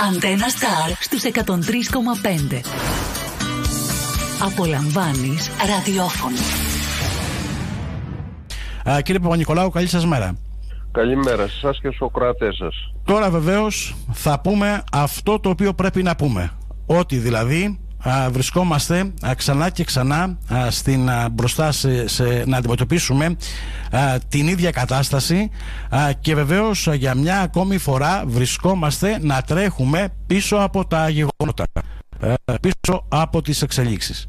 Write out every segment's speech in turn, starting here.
Αντένα Σταρ στους 103,5. Απολαμβάνεις ραδιόφωνο. Α, κύριε Παπα-Νικολάου, καλή σας μέρα. Καλημέρα σε εσάς και στους κρατές σας. Τώρα βεβαίως θα πούμε αυτό το οποίο πρέπει να πούμε. Ότι δηλαδή α, βρισκόμαστε α, ξανά και ξανά α, στην, α, μπροστά σε, σε, να αντιμετωπίσουμε την ίδια κατάσταση και βεβαίως για μια ακόμη φορά βρισκόμαστε να τρέχουμε πίσω από τα γεγονότα, πίσω από τις εξελίξεις.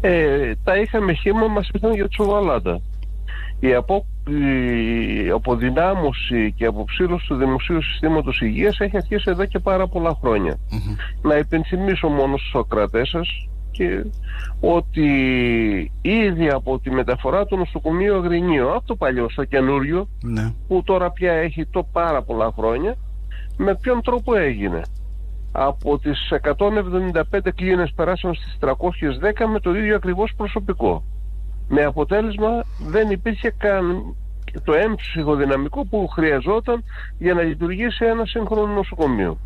Ε, τα είχαμε χήμα μας ήταν για τσουβαλάτα. Η, απο, η αποδυνάμωση και αποψήλωση του δημοσίου συστήματος υγείας έχει αρχίσει εδώ και πάρα πολλά Να υπενθυμίσω μόνο στους ακρατές σας και ότι ήδη από τη μεταφορά του νοσοκομείου Αγρινίου από το παλιό στο καινούριο ναι. που τώρα πια έχει το πάρα πολλά χρόνια με ποιον τρόπο έγινε. Από τις 175 κλίνες περάσαν στις 310 με το ίδιο ακριβώς προσωπικό με αποτέλεσμα δεν υπήρχε καν το έμψυχο δυναμικό που χρειαζόταν για να λειτουργήσει ένα σύγχρονο νοσοκομείο.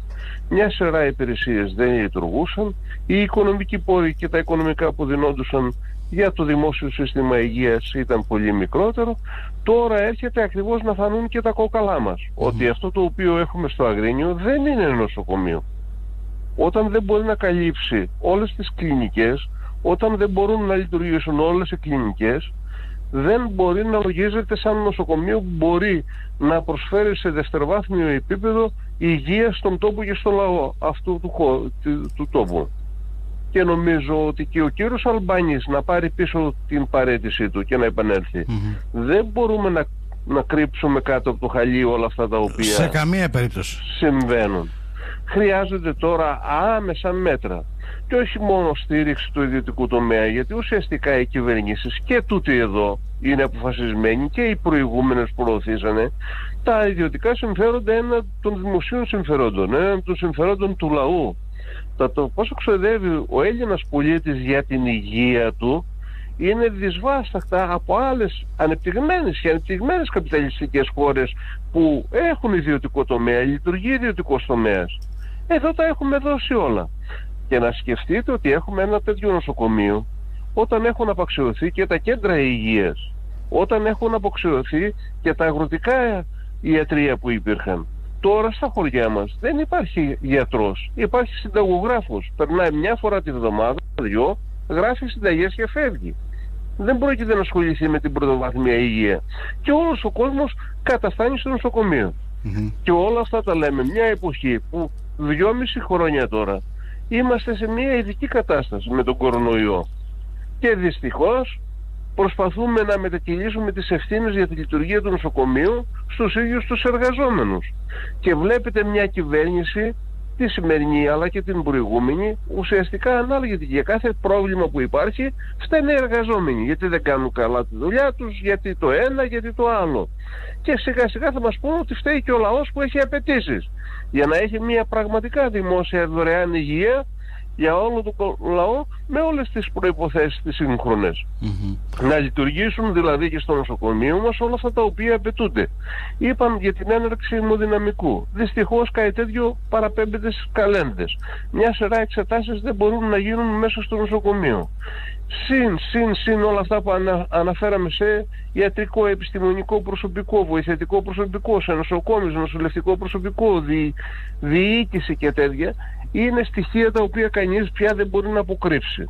Μια σειρά υπηρεσίες δεν λειτουργούσαν, οι οικονομικοί πόροι και τα οικονομικά που δινόντουσαν για το δημόσιο σύστημα υγείας ήταν πολύ μικρότερο. Τώρα έρχεται ακριβώς να φανούν και τα κόκαλά μας. Ότι αυτό το οποίο έχουμε στο Αγρίνιο δεν είναι νοσοκομείο. Όταν δεν μπορεί να καλύψει όλες τις κλινικές, όταν δεν μπορούν να λειτουργήσουν όλες οι κλινικές, δεν μπορεί να λογίζεται σαν νοσοκομείο που μπορεί να προσφέρει σε δευτεροβάθμιο επίπεδο υγεία στον τόπο και στο λαό αυτού του, του, του τόπου. Και νομίζω ότι και ο κύριος Αλμπάνης να πάρει πίσω την παρέτησή του και να επανελθει Δεν μπορούμε να, να κρύψουμε κάτω από το χαλί όλα αυτά τα οποία Σε καμία περίπτωση. συμβαίνουν. Χρειάζονται τώρα άμεσα μέτρα και όχι μόνο στήριξη του ιδιωτικού τομέα γιατί ουσιαστικά οι κυβερνήσεις και τούτοι εδώ είναι αποφασισμένοι και οι προηγούμενες που προωθήσανε τα ιδιωτικά συμφέροντα ένα των δημοσίων συμφερόντων, ένα των συμφερόντων του λαού. Το, το πόσο ξοδεύει ο Έλληνας πολίτης για την υγεία του είναι δυσβάσταχτα από άλλες ανεπτυγμένες και ανεπτυγμένες καπιταλιστικές χώρες που έχουν ιδιωτικό τομέα, λειτουργεί ιδιωτικός τομέας. Εδώ τα έχουμε δώσει όλα. Και να σκεφτείτε ότι έχουμε ένα τέτοιο νοσοκομείο όταν έχουν απαξιωθεί και τα κέντρα υγείας, όταν έχουν αποξιωθεί και τα αγροτικά ιατρία που υπήρχαν. Τώρα στα χωριά μας δεν υπάρχει γιατρός, υπάρχει συνταγογράφος. Περνάει μια φορά τη βδομάδα, δυο, γράφει συνταγές και φεύγει. Δεν πρόκειται να ασχοληθεί με την πρωτοβάθμια υγεία. Και όλος ο κόσμος καταστάνει στο νοσοκομείο. Και όλα αυτά τα λέμε μια εποχή που δυόμιση χρόνια τώρα είμαστε σε μια ειδική κατάσταση με τον κορονοϊό. Και δυστυχώς προσπαθούμε να μετακυλήσουμε τις ευθύνες για τη λειτουργία του νοσοκομείου στους ίδιους τους εργαζόμενους. Και βλέπετε μια κυβέρνηση τη σημερινή αλλά και την προηγούμενη ουσιαστικά ανάλογη για κάθε πρόβλημα που υπάρχει φταίνε οι εργαζόμενοι. Γιατί δεν κάνουν καλά τη δουλειά τους γιατί το ένα γιατί το άλλο. Και σιγά σιγά θα μας πούνε ότι φταίει και ο λαός που έχει απαιτήσεις. Για να έχει μια πραγματικά δημόσια δωρεάν υγεία για όλο το λαό με όλες τις προϋποθέσεις τις συγχρονες Να λειτουργήσουν δηλαδή και στο νοσοκομείο μας όλα αυτά τα οποία απαιτούνται. Είπαν για την έναρξη ημοδυναμικού. Δυστυχώς κάτι τέτοιο παραπέμπεται στις καλένδες. Μια σειρά εξετάσεις δεν μπορούν να γίνουν μέσα στο νοσοκομείο. Συν, συν, συν όλα αυτά που ανα, αναφέραμε σε ιατρικό, επιστημονικό προσωπικό, βοηθητικό προσωπικό, σε νοσοκόμες, νοσηλευτικό προσωπικό, δι, διοίκηση και τέτοια, είναι στοιχεία τα οποία κανείς πια δεν μπορεί να αποκρύψει.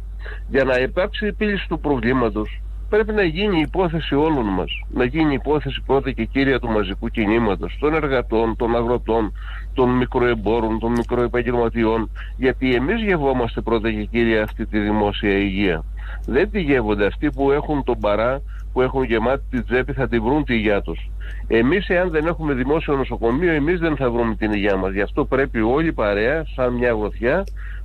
Για να υπάρξει επίλυση του προβλήματος πρέπει να γίνει η υπόθεση όλων μας. Να γίνει η υπόθεση πρώτα και κύρια του μαζικού κινήματος, των εργατών, των αγροτών, των μικροεμπόρων, των μικροεπαγγελματιών, γιατί εμείς γευόμαστε πρώτα και κύρια αυτή τη δημόσια υγεία. Δεν τη γεύονται αυτοί που έχουν τον παρά, που έχουν γεμάτη την τσέπη, θα τη βρουν τη υγεία τους. Εμείς εάν δεν έχουμε δημόσιο νοσοκομείο, εμείς δεν θα βρούμε την υγεία μας. Γι' αυτό πρέπει όλοι παρέα, σαν μια γροθιά,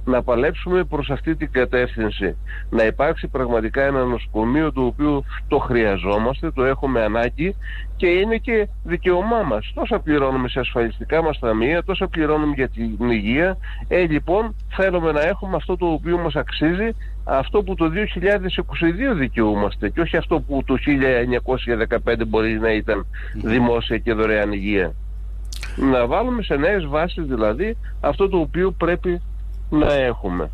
να παλέψουμε προς αυτή την κατεύθυνση. Να υπάρξει πραγματικά ένα νοσοκομείο το οποίο το χρειαζόμαστε, το έχουμε ανάγκη και είναι και δικαιωμά μας. Τόσα πληρώνουμε σε ασφαλιστικά μας ταμεία, τόσα πληρώνουμε για την υγεία. Ε, λοιπόν, θέλουμε να έχουμε αυτό το οποίο μας αξίζει, αυτό που το 2022 δικαιούμαστε και όχι αυτό που το 1915 μπορεί να ήταν δημόσια και δωρεάν υγεία. Να βάλουμε σε νέες βάσεις δηλαδή αυτό το οποίο πρέπει να έχουμε.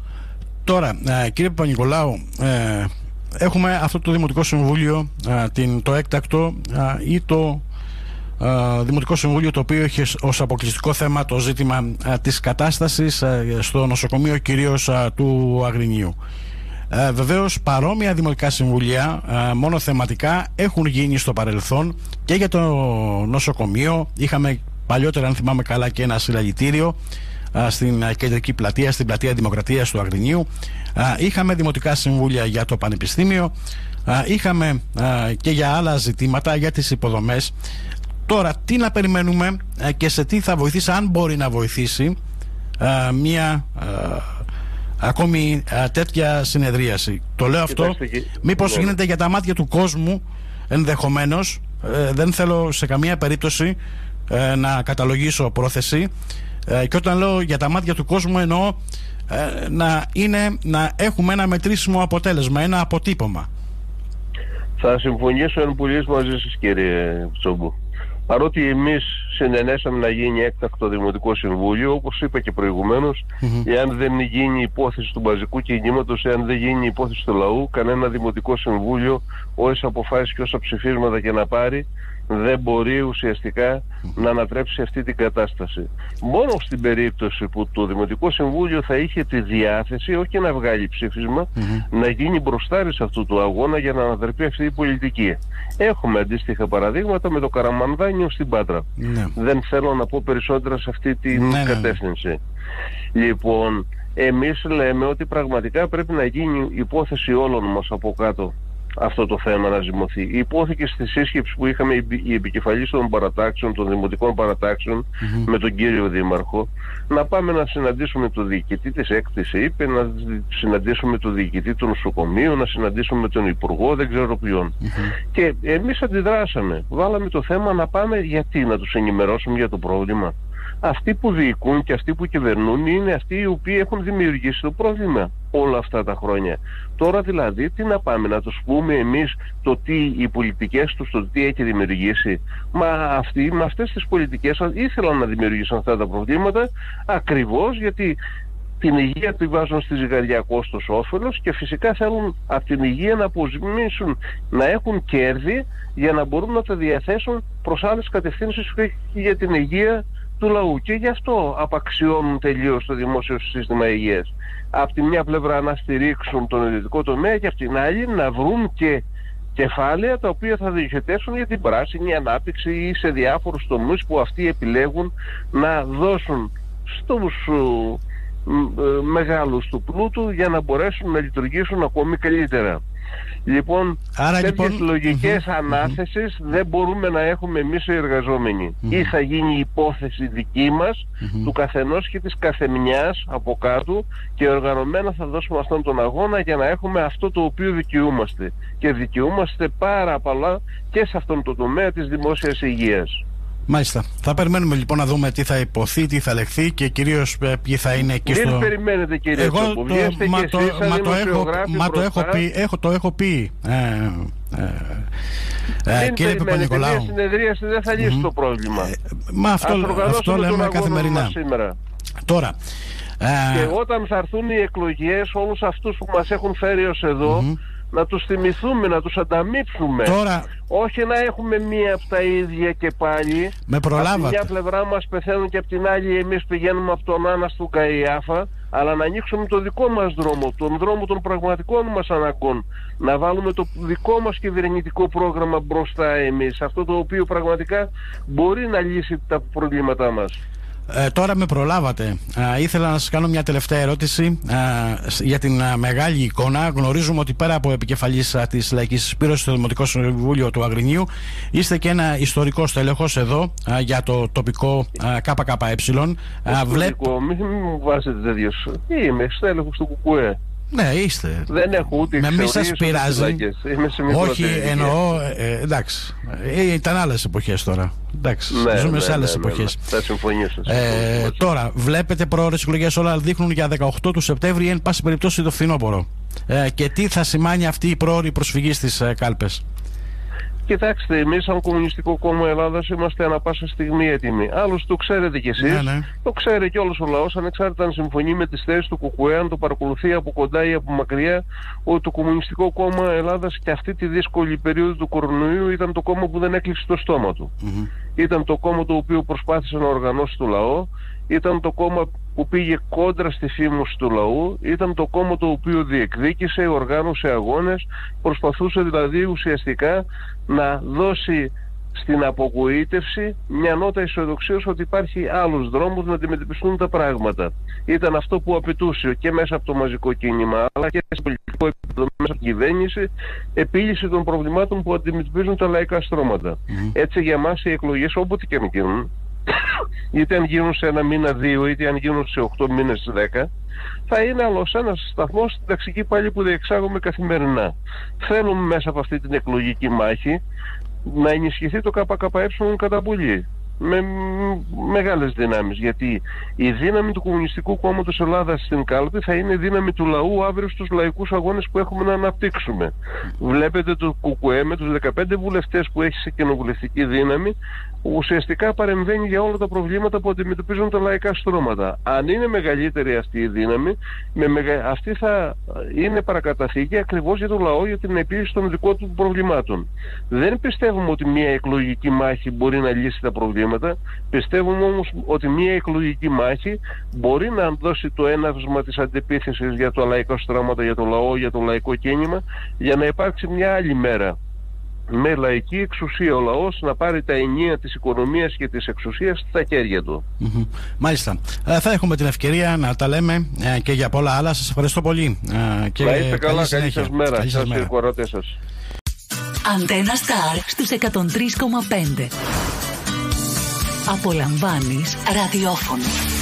Τώρα, ε, κύριε Παπα-Νικολάου, ε, έχουμε αυτό το Δημοτικό Συμβούλιο, ε, την, το έκτακτο ή το Δημοτικό Συμβούλιο το οποίο έχει ως αποκλειστικό θέμα το ζήτημα της κατάστασης στο νοσοκομείο κυρίως του Αγρινίου. Ε, Βεβαίως, παρόμοια δημοτικά συμβουλία, μόνο θεματικά, έχουν γίνει στο παρελθόν και για το νοσοκομείο. Είχαμε παλιότερα, αν θυμάμαι καλά, και ένα συλλαγητήριο στην κεντρική πλατεία, στην πλατεία Δημοκρατίας του Αγρινίου. Είχαμε δημοτικά συμβούλια για το Πανεπιστήμιο. Είχαμε και για άλλα ζητήματα, για τις υποδομές. Τώρα, τι να περιμένουμε και σε τι θα βοηθήσει, αν μπορεί να βοηθήσει μια ακόμη τέτοια συνεδρίαση. Το λέω αυτό, μήπως ναι. γίνεται για τα μάτια του κόσμου ενδεχομένως, ε, δεν θέλω σε καμία περίπτωση ε, να καταλογίσω πρόθεση ε, και όταν λέω για τα μάτια του κόσμου εννοώ ε, να, είναι, να έχουμε ένα μετρήσιμο αποτέλεσμα, ένα αποτύπωμα. Θα συμφωνήσω εν πουλής μαζί σας κύριε Τσόμπου. Παρότι εμείς συνενέσαμε να γίνει έκτακτο Δημοτικό Συμβούλιο, όπως είπα και προηγουμένως, εάν δεν γίνει υπόθεση του μαζικού κινήματος, εάν δεν γίνει υπόθεση του λαού, κανένα Δημοτικό Συμβούλιο, όσες αποφάσεις και όσα ψηφίσματα και να πάρει, δεν μπορεί ουσιαστικά να ανατρέψει αυτή την κατάσταση. Μόνο στην περίπτωση που το Δημοτικό Συμβούλιο θα είχε τη διάθεση, όχι να βγάλει να γίνει μπροστάρι σε αυτού του αγώνα για να ανατραπεί αυτή η πολιτική. Έχουμε αντίστοιχα παραδείγματα με το Καραμανδάνιο στην Πάτρα. Ναι. Δεν θέλω να πω περισσότερα σε αυτή την ναι, ναι, κατεύθυνση. Λοιπόν, εμείς λέμε ότι πραγματικά πρέπει να γίνει υπόθεση όλων μας από κάτω αυτό το θέμα να ζυμωθεί. Υπόθηκε στη σύσκεψη που είχαμε η επικεφαλής των παρατάξεων, των δημοτικών με τον κύριο Δήμαρχο, να πάμε να συναντήσουμε τον διοικητή της έκτης είπε, να συναντήσουμε τον διοικητή του νοσοκομείου, να συναντήσουμε τον Υπουργό, δεν ξέρω Και εμείς αντιδράσαμε. Βάλαμε το θέμα να πάμε γιατί να τους ενημερώσουμε για το πρόβλημα αυτοί που διοικούν και αυτοί που κυβερνούν είναι αυτοί οι οποίοι έχουν δημιουργήσει το πρόβλημα όλα αυτά τα χρόνια. Τώρα δηλαδή τι να πάμε να τους πούμε εμείς το τι οι πολιτικές τους, το τι έχει δημιουργήσει. Μα αυτοί με αυτές τις πολιτικές ήθελαν να δημιουργήσουν αυτά τα προβλήματα ακριβώς γιατί την υγεία τη βάζουν στη ζυγαριά κόστος όφελος και φυσικά θέλουν από την υγεία να αποσμίσουν, να έχουν κέρδη για να μπορούν να τα διαθέσουν προς άλλες κατευθύνσεις για την υγεία του λαού και γι' αυτό απαξιώνουν τελείως το δημόσιο σύστημα υγείας. Από τη μια πλευρά να στηρίξουν τον ιδιωτικό τομέα και από την άλλη να βρουν και κεφάλαια τα οποία θα διοχετεύσουν για την πράσινη ανάπτυξη ή σε διάφορους τομείς που αυτοί επιλέγουν να δώσουν στους ε, μεγάλους του πλούτου για να μπορέσουν να λειτουργήσουν ακόμη καλύτερα. Λοιπόν, Άρα, τέτοιες λοιπόν... λογικές ανάθεσεις δεν μπορούμε να έχουμε εμείς οι εργαζόμενοι. Ή θα γίνει υπόθεση δική μας, του καθενός και της καθεμιάς από κάτω και οργανωμένα θα δώσουμε αυτόν τον αγώνα για να έχουμε αυτό το οποίο δικαιούμαστε. Και δικαιούμαστε πάρα πολλά και σε αυτόν τον τομέα της δημόσιας υγείας. Μάλιστα. Θα περιμένουμε λοιπόν να δούμε τι θα υποθεί, τι θα λεχθεί και κυρίως ε, ποιοι θα είναι εκεί στο. Δεν περιμένετε κύριε Εγώ το, μα, το, μα, το έχω, μα το έχω πει. Έχω, το έχω πει. Ε, ε, ε, κύριε Παπα-Νικολάου. Μια συνεδρίαση δεν θα λύσει το πρόβλημα. Ε, μα αυτό, αυτό λέμε καθημερινά. Σήμερα. Τώρα. Και όταν θα έρθουν οι εκλογές όλους αυτούς που μας έχουν φέρει ως εδώ να τους θυμηθούμε, να τους ανταμείψουμε. Τώρα... Όχι να έχουμε μία από τα ίδια και πάλι. Με προλάβατε. Από μια πλευρά μας πεθαίνουν και από την άλλη εμείς πηγαίνουμε από τον Άννα του Καϊάφα, αλλά να ανοίξουμε το δικό μας δρόμο, τον δρόμο των πραγματικών μας αναγκών. Να βάλουμε το δικό μας κυβερνητικό πρόγραμμα μπροστά εμείς, αυτό το οποίο πραγματικά μπορεί να λύσει τα προβλήματά μας. Ε, τώρα με προλάβατε. Ε, ήθελα να σας κάνω μια τελευταία ερώτηση ε, για την μεγάλη εικόνα. Γνωρίζουμε ότι πέρα από επικεφαλής της Λαϊκής Σπύρωσης στο Δημοτικό Συμβούλιο του Αγρινίου είστε και ένα ιστορικό στέλεχος εδώ για το τοπικό ΚΚΕ. Βλέπω... Μην μου βάζετε τέτοιος. Είμαι στέλεχος του ΚΚΕ. Ναι, είστε. Δεν έχω ούτε Με μη σας πειράζει. Όχι, εννοώ. Ε, εντάξει. Ε, ήταν άλλες εποχές τώρα. Εντάξει. Ναι, ζούμε ναι, σε άλλες ναι, εποχές. Ναι, θα συμφωνήσω. Ε, τώρα, βλέπετε πρόορε εκλογές όλα δείχνουν για 18 του Σεπτέμβρη, εν πάση περιπτώσει το φθινόπωρο. Ε, και τι θα σημαίνει αυτή η πρόορη προσφυγή στις ε, κάλπες; Κοιτάξτε, εμείς, σαν Κομμουνιστικό Κόμμα Ελλάδας, είμαστε ανα πάσα στιγμή έτοιμοι. Άλλωστε, το ξέρετε κι εσείς, Ναι, ναι. το ξέρει και όλος ο λαός, ανεξάρτητα αν συμφωνεί με τις θέσεις του ΚΚΕ, αν το παρακολουθεί από κοντά ή από μακριά, ότι το Κομμουνιστικό Κόμμα Ελλάδας και αυτή τη δύσκολη περίοδο του κορονοϊού ήταν το κόμμα που δεν έκλεισε το στόμα του. Μμμ. Ήταν το κόμμα το οποίο προσπάθησε να οργανώσει το λαό, ήταν το κόμμα που πήγε κόντρα στη φήμωση του λαού, ήταν το κόμμα το οποίο διεκδίκησε, οργάνωσε αγώνες, προσπαθούσε δηλαδή ουσιαστικά να δώσει στην απογοήτευση μια νότα αισιοδοξία ότι υπάρχει άλλος δρόμος να αντιμετωπιστούν τα πράγματα. Ήταν αυτό που απαιτούσε και μέσα από το μαζικό κίνημα αλλά και σε πολιτικό επίπεδο μέσα από την κυβέρνηση επίλυση των προβλημάτων που αντιμετωπίζουν τα λαϊκά στρώματα. Έτσι για μας οι εκλογές όποτε και αν γίνουν είτε αν γίνουν σε ένα μήνα δύο είτε αν γίνουν σε 8 μήνες 10 θα είναι άλλος ένας σταθμός στην ταξική πάλι που διεξάγουμε καθημερινά. Θέλουμε μέσα από αυτή την εκλογική μάχη να ενισχυθεί το ΚΚΕ κατά πολύ με μ- μεγάλες δυνάμεις γιατί η δύναμη του Κομμουνιστικού Κόμματος Ελλάδας στην κάλπη θα είναι η δύναμη του λαού αύριο στους λαϊκούς αγώνες που έχουμε να αναπτύξουμε. Βλέπετε το ΚΚΕ με τους 15 βουλευτές που έχει σε κοινοβουλευτική δύναμη ουσιαστικά παρεμβαίνει για όλα τα προβλήματα που αντιμετωπίζουν τα λαϊκά στρώματα. Αν είναι μεγαλύτερη αυτή η δύναμη, με μεγα... αυτή θα είναι παρακαταθήκη ακριβώς για το λαό για την επίλυση των δικών του προβλημάτων. Δεν πιστεύουμε ότι μια εκλογική μάχη μπορεί να λύσει τα προβλήματα. Πιστεύουμε όμως ότι μια εκλογική μάχη μπορεί να δώσει το έναυσμα της αντεπίθεσης για τα λαϊκά στρώματα, για το λαό, για το λαϊκό κίνημα, για να υπάρξει μια άλλη μέρα με λαϊκή εξουσία ο λαός να πάρει τα ενία της οικονομίας και της εξουσίας στα χέρια του. Μμμ. Μάλιστα. Ε, θα έχουμε την ευκαιρία να τα λέμε ε, και για πολλά άλλα. Σας ευχαριστώ πολύ. Ε, και να είστε καλά, καλή συνέχεια. σας μέρα. Καλή σας Σας μέρα. συγχωράτε σας. Αντένα Σταρ στους 103,5. Απολαμβάνεις ραδιόφωνο.